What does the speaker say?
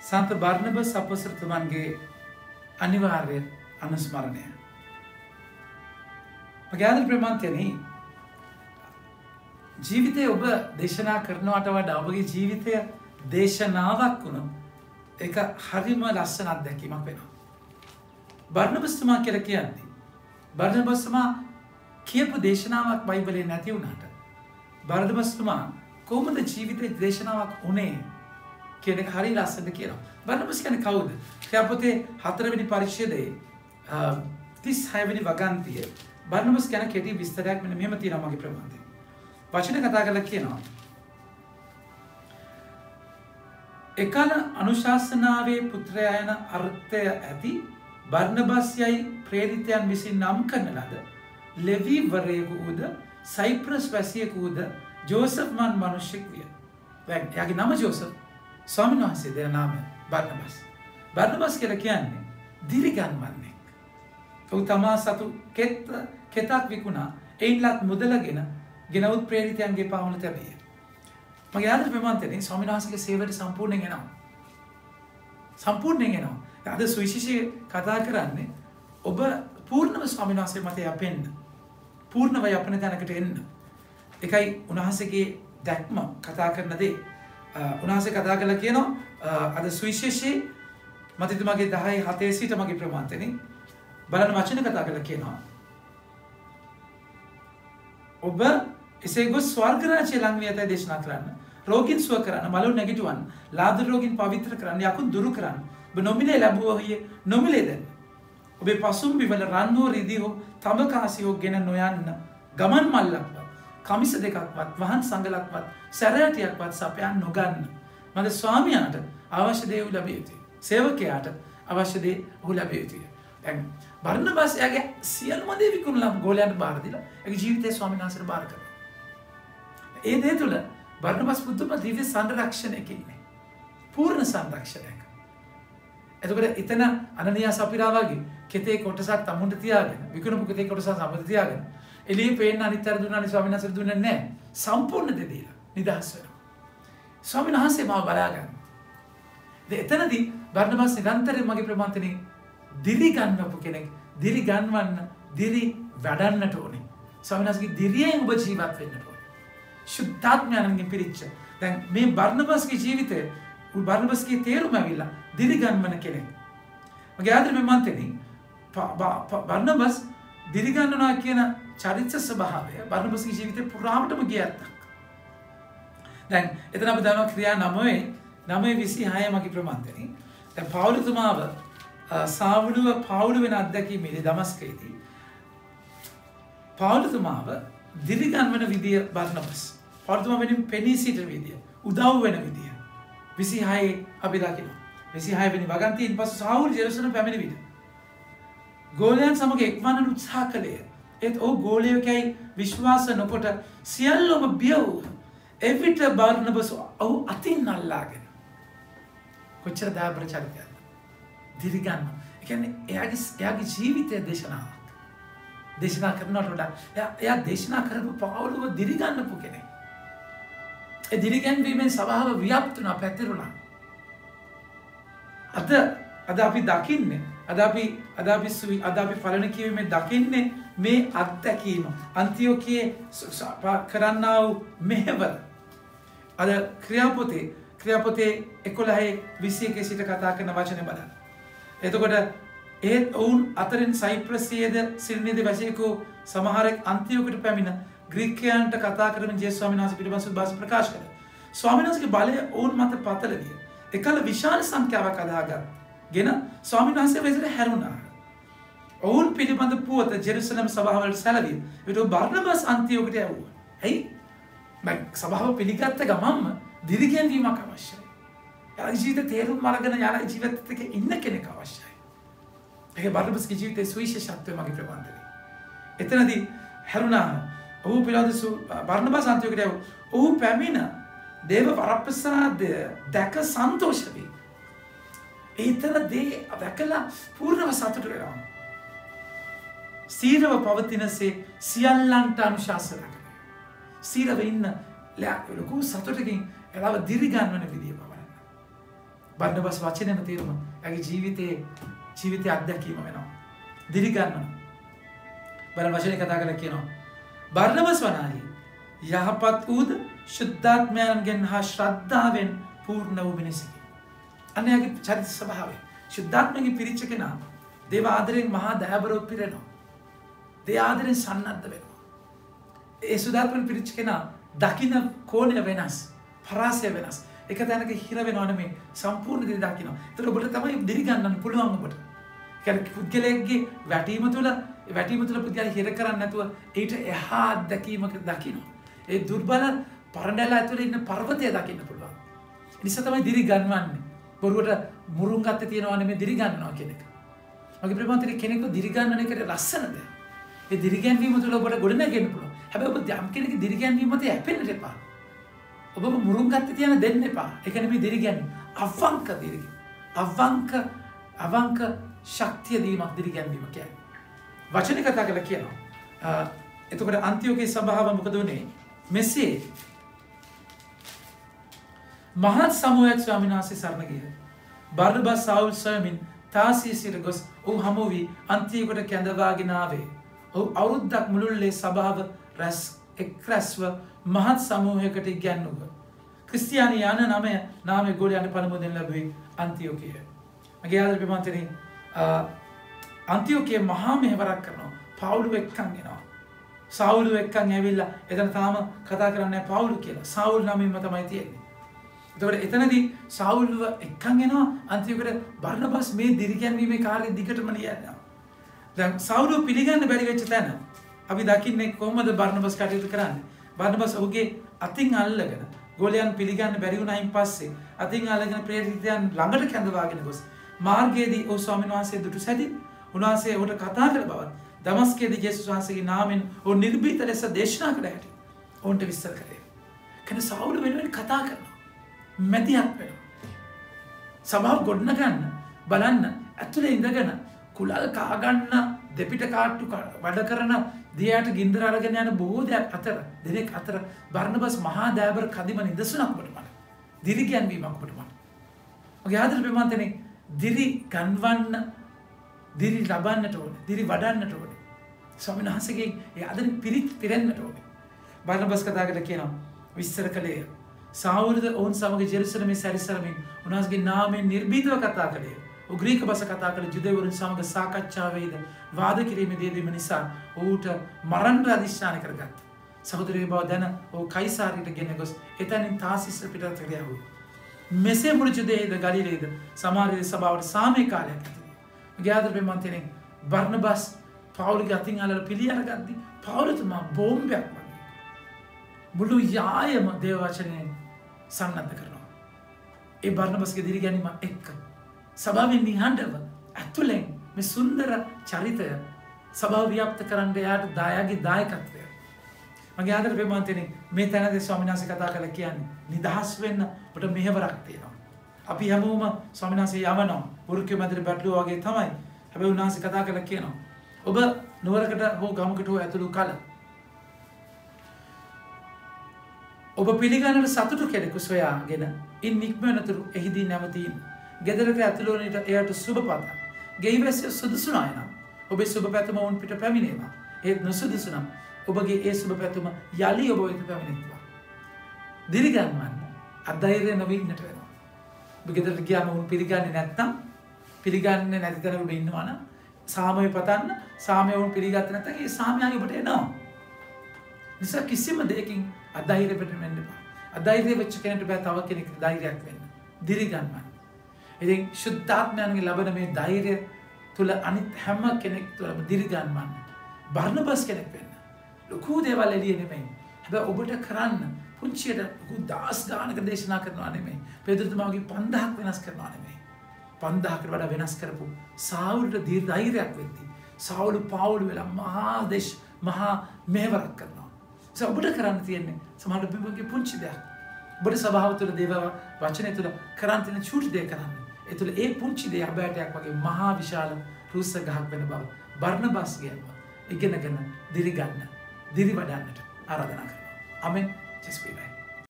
සන්ත බර්ණබ සපසෘතුමන්ගේ අනිවාර්ය අනුස්මරණය. පගෑදර ප්‍රමාන්තයන ජීවිතය ඔබ දේශනා කරනවට වඩා ඔබගේ ජීවිතය දේශනාවක් වුණු එක හරිම ලස්සන අත්දැකීමක් වෙනවා. බර්ණබස්තුමා කියල කියන්නේ. බර්ණබස්තුමා කියපු දේශනාවක් බයිබලේ නැති වුණට. බර්ධබස්තුමා කෝමද ජීවිතය දේශනාවක් උනේ කියන හරි ලස්සට කියලා. බර්ණබස් කැන කවුද. ක්‍රපොතේ හතරවෙනි පරික්ෂදයේ තිස් හැවිනි වගන්තිය බර්ණබස් ගැන කෙටි විස්තරයක් මෙන මෙම තිරමගේ ප්‍රමාණය. වචන කතා කල කියනවා. එකල අනුශාසනාවේ පුත්‍රයයන අර්ථය ඇති බර්ණබස් යයි ප්‍රේරිතයන් විසින් නම් කරන ලද ලෙවීවරයකුූද සයිප්‍රස් වැසියකුූද ජෝසප්මන් මනුෂ්‍යෙක් විය යගේ නම ජෝසප් ස්වාමින් වහන්සේ දෙය නාම බර්ණබස්. බර්ණබස් කියල කියන්නේ දිරිගන්වන්නෙක් ඔහු තමා සතු කෙත්ත කෙතක් විකුණා එයින්ලත් මුදලගෙන ගෙනවත් ප්‍රේරිතයන්ගේ පවුණ තැබිය. මගේ අද ප්‍රමන්තනින් ස්වාමිනාසක සේවට සම්පූර්ණය ගෙනවා සම්පූර්ණය ගෙනවා අද සුවිශිෂය කතා කරන්නේ ඔබ පූර්ණව ස්වාමිනාසේ මත යපෙන්න්න පූර්ණව යපන තැනකට එන්න. එකයි උන්වහන්සගේ දැක්ම කතා කරන දේ. උන්හන්සේ කතා කළ කියනවා අද සුවිශේෂයේ මතිතුමගේ දහයි හතේ සිට මගේ ප්‍රමාන්තන බලන වචන කතා කළ කියනවා. ඔබ එසේ ගොස් ස්වර්ගරාචය ලංවී ඇතයි දේශනා කරන්න. රෝගින් සුව කරන්න මලු නැගිටුවන් ලාද රෝගින් පවිත්‍ර කරන්න යකුන් දුරු කරන්න. නොමිලේ ලැබුවහිය නොමිලේද ඔබේ පසුම් බිවල රන්නුව රිදි හෝ තම කාසි හෝ ගෙන නොයන්න. ගමන් මල්ලක්වත් කමිස දෙකක්වත් වහන් සඟලක්වත් සැරෑටයක්වත් සපයන් නොගන්න. මද ස්වාමයාට අවශ්‍ය දේවු ලැබිය යුතුයි. සේවකයාට අවශ්‍ය දේ ඔහු ලැබිය යුතුය. ඇ බරන්න බස්යාගේ සියල්මදේ විකුණ ලම් ගෝලයන්ට බාරදිල ඇ ජීවිතය ස්වාමිනාසර බාර කර ඒ දේ තුළ බර්ණබස් පුද්තුම දිව්‍ය සංරක්ෂණයකින්නේ පූර්ණ සංරක්ෂණයක. එතකට එතන අනනියා සපිරාවගේ කෙතේ කොටසක් තමුන්ට තියාගෙන විකුණපු කෙතේ කොටස සමත තියාගෙන එලි පේන අනිතර දුන්න ස්වාමිනසර දුන්න නෑ සම්පූර්ණ දෙදීලා නිදහස් වෙන. ස්වාමින් වහන්සේ මාව බලාගන්න. එතනදී බර්ණමස් නිරන්තරය මගේ ප්‍රමාන්තනය දිරි ගන්නපු කෙනෙක් දිරි ගන්වන්න දිරි වැඩන්නට ඕනේ ස්වාමිනස්ගේ දිරියෙන් ඔබ ජීවත් වෙන්න ඕන. ශුද්ධාත්මයනගෙන් පිරිච්ච දැන් මේ බර්ණබස්ගේ ජීවිතය බර්ණබස්ගේ තේරුම ඇවිල්ලා දිරිගන්වන කෙනෙක්. මගේ ආදර මෙමන්තෙන බර්ණබස් දිරිගන්නනා කියන චරිත ස්භාවය බර්ණබස්ගේ ජීවිතය පුරාමටම ගිය ඇත්තක්. දැන් එතන අප දන ක්‍රියා නමවේ නමේ විසි හය මකි ප්‍රමන්තන තැ පවුලතුමාව සාවුලුව පවුලු වෙන අත්දැකීමේදී දමස්කේදී. පවුලතුමාව දිරිගන්වන විදිිය බර්ණබස් පර්තුම වෙනින් පෙනී සිට විදිිය උදව් වෙන විදිිය විසි හයේ අපි දකින විසි හයවැනි වගන්තීන් පස සවුල් ජෙරසන පැමිණි විට. ගෝලයන් සමඟ එක්වන්න උත්සා කළේ ඒත් ඕ ගෝලයකැයි විශ්වාස නොකොට සියල්ලොම බිය වූ එවිට බාරණබස ඔහු අතින් අල්ලාගෙන. කොච්චර දාබර චරිතය දිරිගන්න. එකන්නේ එයාගේ එයාගේ ජීවිතය දේශනාවක්. දේශනා කරනට වඩා එයා දේශනා කරපු පවුලුව දිරිගන්නපු කෙනෙ එ දිරිගැන්වීමෙන් සභාව ව්‍යප්තුනා පැතිරුණා. අද අද අපි දකින්නේ අද අපි අද අපි සුවි අද අපි පලන කිවීමේ දකින්නේ මේ අත්දැකීම අන්තියෝකයේ කරන්නා වූ මෙහෙවර අද ක්‍රියාපොතේ ක්‍රියාපොතේ එකොළහේ විසියකේ සිට කතා කරන වචන බල. එතකොට ඒත් ඔවුන් අතරින් සයිප්‍රසියද සිල්නිද වැසයකු සමහරෙක් අන්තියෝකට පැමිණ ග්‍රිකයන්ට කතා කරන ජේ ස්වාමිනාස පිටිබසු බස් ප්‍රකාශ කර. ස්වාමිනාසගේ බලය ඔවුන් මත පතලදිය. එකල විශාල සංඛ්‍යාවක් අදාගත් ගෙන ස්වාමින් වහන්සේ වෙසට හැරුණා. ඔවුන් පිළිබඳ පුවත ජෙරුසලම සභාවලට සැලවී විට බර්ණබස් අන්තියෝකට ඇවූ. ඇයි සභාව පිළිගත්ත ගමම්ම දිරිගැන්වීමක් අවශ්‍යයි. ජීවිත තේරුම් මරගෙන යන ජීවිතක ඉන්න කෙනෙක් අවශ්‍යයි. ඒ බර්ණබස්ගේ ජීවිතය සුවිශේෂත්වය මගේ ප්‍රබන්ධන. එතනදී හැරුණාම ඔහු පිළාද බර්ණබා සන්තයෝකට ඇව ඔහු පැමිණ දේව වරප්‍රසාදය දැක සන්තෝෂවී. ඒතන දේ දැකලා පූර්ණව සතුට වෙනවා. සීරව පවතිනසේ සියල්ලන්ට අනුශාසන කළ. සීරව ඉන්න ලොකු සතුටකින් එලාව දිරිගන්වන විදිිය පවරන්න. බර්ණබස් වචනම තේරුම ඇගේ ජීවිතයේ ජීවිතය අත්දැකීම වෙනවා. දිරිගන්නන බල වචනය කතා කළ කියනවා. බර්ණබස් වනාලී යහපත් වූද ශුද්ධාත්මයන්ගෙන් හා ශ්‍රද්ධාවෙන් පූර්ණ වූ මිනිසකි. අන්නයාගේ චරිත ස්වභාවේ ශුද්ධාත්මගේ පිරිච්ච කෙනා දේව ආදරයෙන් මහා දෑබරෝ පිරෙනවා. දේ ආදරෙන් සන්නද්ධ වෙනවා. ඒ සුදාත්මන පිරිච්ච කෙනා දකින කෝනය වෙනස් පරාසය වෙනස් එක තැනක හිර වෙනවන මේ සම්පූර්ණ දි දකිනවා තර ඔබට තමයි දිරිගන්නන්න පුළුවන්ගට පුද්ගලයක්ගේ වැටීම තුළ වැටීම තුළ පුද්ගල හිර කරන්න නැතුව ඊට එහා අත්දැකීමක දකිනවා. ඒ දුර්බල පරණැල ඇතුළ ඉන්න පර්වතය දකින්න පුළුවන්. නිස තමයි දිරි ගන්වන්නේ බොරුවට මුරුන් ගත්ත තියෙනවාන මේ දිරිගන්නවා කෙනෙක. මගේ ප්‍රමාතර කෙනෙකු දිරිගන්නන එකට ලස්සනද. ඒ දිරිගැන්වීම තුළ ඔබට ගොඩන ගෙන පුළුව හැබ ඔබ යම් කෙනෙක දිරිගැන්වීමත ඇපෙන්ට එපා. ඔබ මුරුන් ගත්ත තියෙන දෙන්න එපා එකන මේ දිරිගැන් අවංක දිරිග. අවංක අවංක ශක්තිය දීමක් දිරිගැන්වීම කියයි. වචන කතා කළ කියනවා. එතකට අන්තියෝගේ සභාව මොකද වනේ මෙසේ මහත් සමුවයක් ස්වාමිනාසේ සරණගිය. බර්ණබස් සවුල් සයමින් තාසී සිට ගොස් ඔහු හමුවී අන්තියකොට කැඳවාගෙනාවේ. ඔහු අවුරුද්දක් මුළුල්ලේ සභාව රැස් එක්රැස්ව මහත් සමූහයකට ගැන්නුව. ක්‍රස්තියානි යන නමය නාම ගොඩ යන පළමුදෙන් ලැබුවේ අන්තියෝකය. මගේ ආදර පිමන්තරී අන්තියෝකයේ මහා මෙහවරක් කරනවා පවුලු එක්කන් ගෙනවා. සෞලු එක්කන් ඇවිල්ල එතන තාම කතා කරන්න පවුලු කියලා සෞල් නමින්ම තමයි තියෙන්නේ. එතකට එතනදී සෞල්ව එක්කන් එෙනවා අන්තිකට බර්ණබස් මේ දිරිගැන්වීමේ කාරය දිගටම ලියන්නවා. දැ සෞලු පිළිගන්න බැරිවෙච්ච තැන අපි දකින්නේ කොහමද බර්ණබස් කටයුතු කරන්න. බර්ණබස් ඔහුගේ අතින් අල්ලගෙන ගොලයන් පිළිගන්න බැරිවුණයින් පස්සේ අතින් අල්ලගෙන ප්‍රේරිතයන් ළඟට කැඳවාගෙන ගොස් මාර්ගයේදී ඔ ස්වාමින් වහන්සේ දුටු සැදි උන්වහන්සේ ඔට කතා කළ බවත් දමස්කේද ජෙසු වහන්සගේ නාමෙන් ඔ නිර්බීත ලෙස දේශනා කළ හැට ඔවන්ට විස්සර කරේ. කැන සෞල වෙනුවෙන් කතා කරනවා. මැතියක් වෙන. සභාව ගොඩ්න ගන්න බලන්න ඇතුළ ඉඳගෙන කුලල් කාගන්න දෙපිට කාට්ටු වැඩ කරන දියට ගින්දර අරගෙන යන බොහෝ දෙයක් අතර දෙනෙක් අතර බර්ණබස් මහා දෑබර කදිම නිදසුනක්කට මට දිරිගැන්වීමක්කට මට. ඔගේ ආදර පෙමන්තනෙ දිරි ගන්වන්න දිරි ලබන්නට ඕන දිරි වඩන්නට ඕන ස්වමින් වහසගේ ඒ අදන පිරිත් පිරෙන්න්නට ඕන බර්ණබස් කතාකට කියනවා විස්තර කළේ සෞරද ඔවුන් සමග ජෙරුසලම සැරිසරමින් උනස්ගේ නාමෙන් නිර්බීතව කතා කළේ උග්‍රීක බස කතා කළ ජුදවරුන් සමඟ සාකච්ඡාවේද වාද කිරීම දේදීම නිසා ඔහුට මරන්ඩ අධිශ්ාන කරගත්. සහදරේ බව දැන ඕ කයිසාරීට ගෙන ගොස් එතැනින් තාසිස්ස පිටත් කරයහු. මෙසේ මුළු ජුදේද ගලිරේද සමාරය සභාවට සාමය කාලයක් ඇති. ගෑදර පෙමන්තනෙක් බර්ණ බස් පවුලි අතින් අලල පිළියර ගද්දි පවුලතුමා බෝම්භයක් වගේ. මුළු යායම දේවවචනයෙන් සන්නද්ධ කරනවා. ඒ බර්ණබස්ගේ දිරි ගැනීම එක්ක. සභාවෙන් නිහඬව ඇතුලෙන් මෙ සුන්දර චරිතය සභාව ව්‍යාප්ත කරන්න යාට දායාගේ දායකත්වය. මගේ ආදර පෙමන්තනෙ මේ තැනද ස්වාමිනාස කතා කළ කියන්නේ නිදහස් වෙන්න ට මෙහවරක් තියෙනවා. අපි හැමෝම ස්වාමිනාසේ යවනවා පුරුක්‍ය මැදිරි බැට්ලුව වගේ තමයි හැබැ උන්හන්සේ කතා කළ කියනවා. ඔබ නුවරකට හෝ ගමකට හෝ ඇතුළු කල ඔබ පිළිගන්නට සතුටු කෙනෙකු සොයාගෙන ඉන් නික්මනතුරු එහිදී නැවතීම. ගෙදරට ඇතුළුවනට එයට සුභ පත. ගෙයිවැස්ය සුදුසුනායනම් ඔබේ සුභ පැතුම ඔවුන් පිට පැමිණේවා ඒත් නොසුදුසුනම් ඔබගේ ඒ සුභ පැතුම යළි ඔබ වෙත පැමිණිත්වා. දිරිගන්වන්න අදෛරය නොවීන්නට වෙනවා. ගෙදරට ගියාම උන් පිළිගන්නේ නැත්තම් පිළිගන්න නැතිතරට ඉන්නවන සාමය පතන්න සාමයවුන් පිළිගත්ත නැතගේ සාමයන් ඔබට එනවා. නිසා කිසිම දෙයකින් අදෛරපට වෙන්නපා. අදෛරය වෙච්ච කෙනට බෑ තව කෙනෙක් දෛරයක් වෙන්න. දිරිගන්වන්න. ඉති ශුද්ධාත්මයන්ගේ ලබන මේ ධෛරය තුළ අනිත් හැම කෙනෙක් තුළම දිරිගන්වන්න. බර්ණ බස් කෙනෙක් වෙන්න. ලොකූ දේවල් එලිය නෙමයි. හැබ ඔබට කරන්න පුංචියට දස් ගානක දේශනා කරනවා නෙමේ පෙදුරතුමාගේ පන්දහක් වෙනස් කරනවා නෙමේ. පන්දාහකට වඩ වෙනස් කරපු සාවුලට දීර් ධෛරයක් වෙද්දි. සවුලු පවුලු වෙලා මහා දේශ් මහා මෙහවරක් කරනවා. ඔබට කරන්න තියෙන්නේ සමහට පිමගේ පුංචි දෙයක්. බොඩ සභාව තුළ දේව වචනය තුළ කරන්තින චුට් දය කරන්න. එතුළ ඒ පුංචි දේ අබෑටයක් වගේ මහා විශාල රුස්ස ගහක් වෙන බව. බර්ණ බස්ගේම ඉගෙනගන්න දිරිගන්න දිරි වඩන්නට ආරධනා කරන. අමෙන් චෙස්පීලයි.